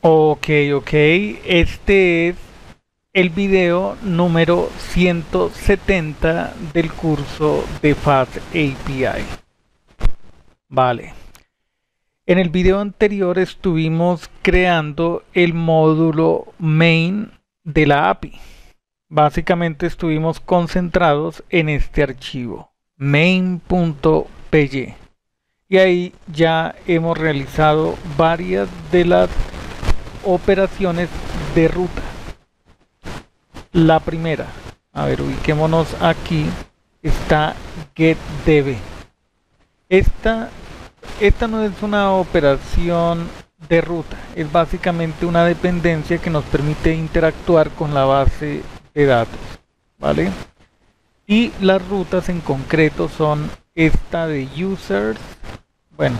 Ok, ok. Este es el número 170 del curso de Fast API. Vale. En el video anterior estuvimos creando el módulo main de la API. Básicamente estuvimos concentrados en este archivo main.py y ahí ya hemos realizado varias de las operaciones de ruta la primera, a ver, ubiquémonos aquí, está getDB. Esta, esta no es una operación de ruta, es básicamente una dependencia que nos permite interactuar con la base de datos, ¿vale? Y las rutas en concreto son esta de users, bueno,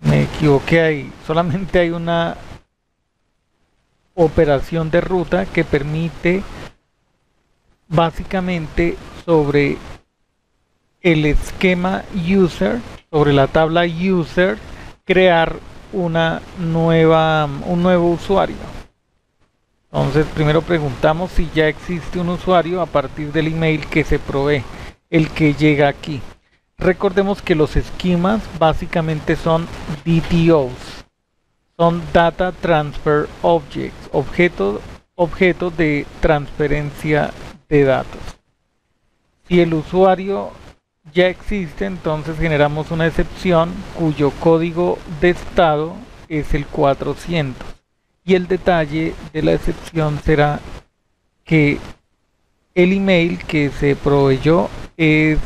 me equivoqué ahí, solamente hay una operación de ruta que permite básicamente sobre el esquema user, sobre la tabla user, crear una nueva, un nuevo usuario. Entonces primero preguntamos si ya existe un usuario a partir del email que se provee, el que llega aquí. Recordemos que los esquemas básicamente son DTOs, son Data Transfer Objects, objetos, objetos de transferencia de datos. Si el usuario ya existe, entonces generamos una excepción cuyo código de estado es el 400. Y el detalle de la excepción será que el email que se proveyó es,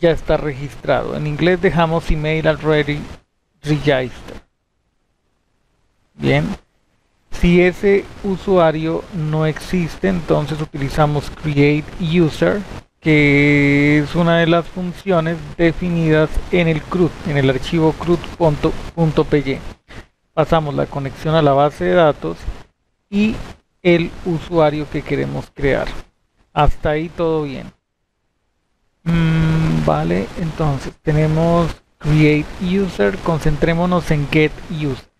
ya está registrado. En inglés dejamos email already registered. Bien, si ese usuario no existe, entonces utilizamos create user, que es una de las funciones definidas en el CRUD, en el archivo CRUD.py. Pasamos la conexión a la base de datos y el usuario que queremos crear. Hasta ahí todo bien. Mm, vale, entonces tenemos create user, concentrémonos en get user.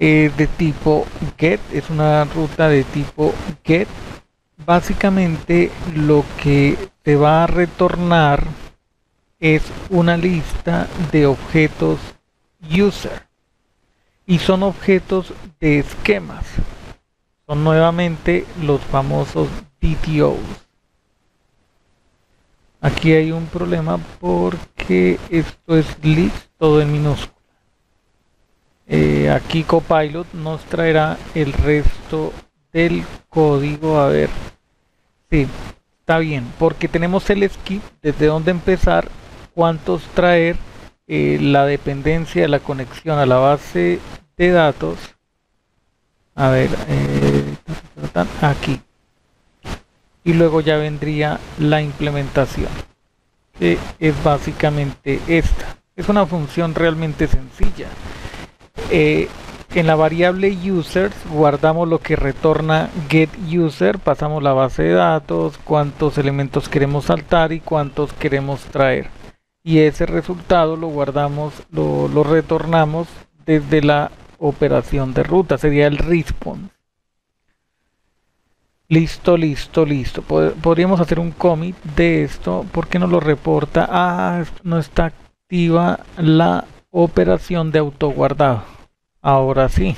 Es de tipo get, es una ruta de tipo get. Básicamente lo que te va a retornar es una lista de objetos user y son objetos de esquemas. Son nuevamente los famosos DTOs. Aquí hay un problema porque esto es list todo en minúsculas. Eh, aquí Copilot nos traerá el resto del código. A ver. Sí, está bien. Porque tenemos el skip desde dónde empezar, cuántos traer, eh, la dependencia de la conexión a la base de datos. A ver, eh, aquí. Y luego ya vendría la implementación. Que es básicamente esta. Es una función realmente sencilla. Eh, en la variable users guardamos lo que retorna getUser, pasamos la base de datos, cuántos elementos queremos saltar y cuántos queremos traer. Y ese resultado lo guardamos, lo, lo retornamos desde la operación de ruta, sería el response. Listo, listo, listo. Podríamos hacer un commit de esto. porque no lo reporta? Ah, no está activa la operación de autoguardado. Ahora sí.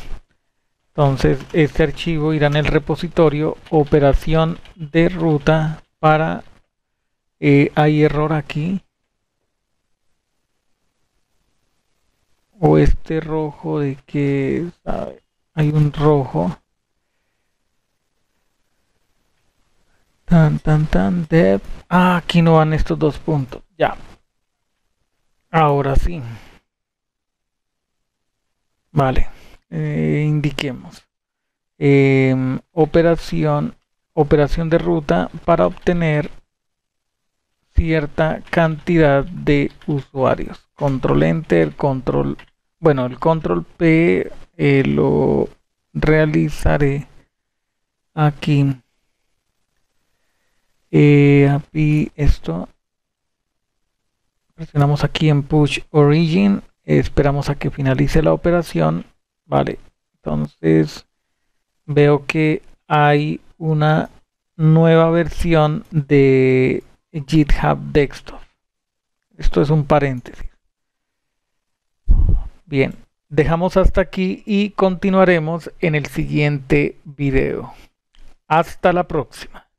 Entonces este archivo irá en el repositorio operación de ruta para... Eh, hay error aquí. O este rojo de que hay un rojo. Tan, tan, tan, dev. Ah, aquí no van estos dos puntos. Ya. Ahora sí. Vale, eh, indiquemos. Em, operación, operación de ruta para obtener cierta cantidad de usuarios. Control Enter, control, bueno, el control P eh, lo realizaré aquí. Eh, API esto presionamos aquí en push origin esperamos a que finalice la operación vale entonces veo que hay una nueva versión de GitHub Desktop. Esto es un paréntesis. Bien dejamos hasta aquí y continuaremos en el siguiente video. Hasta la próxima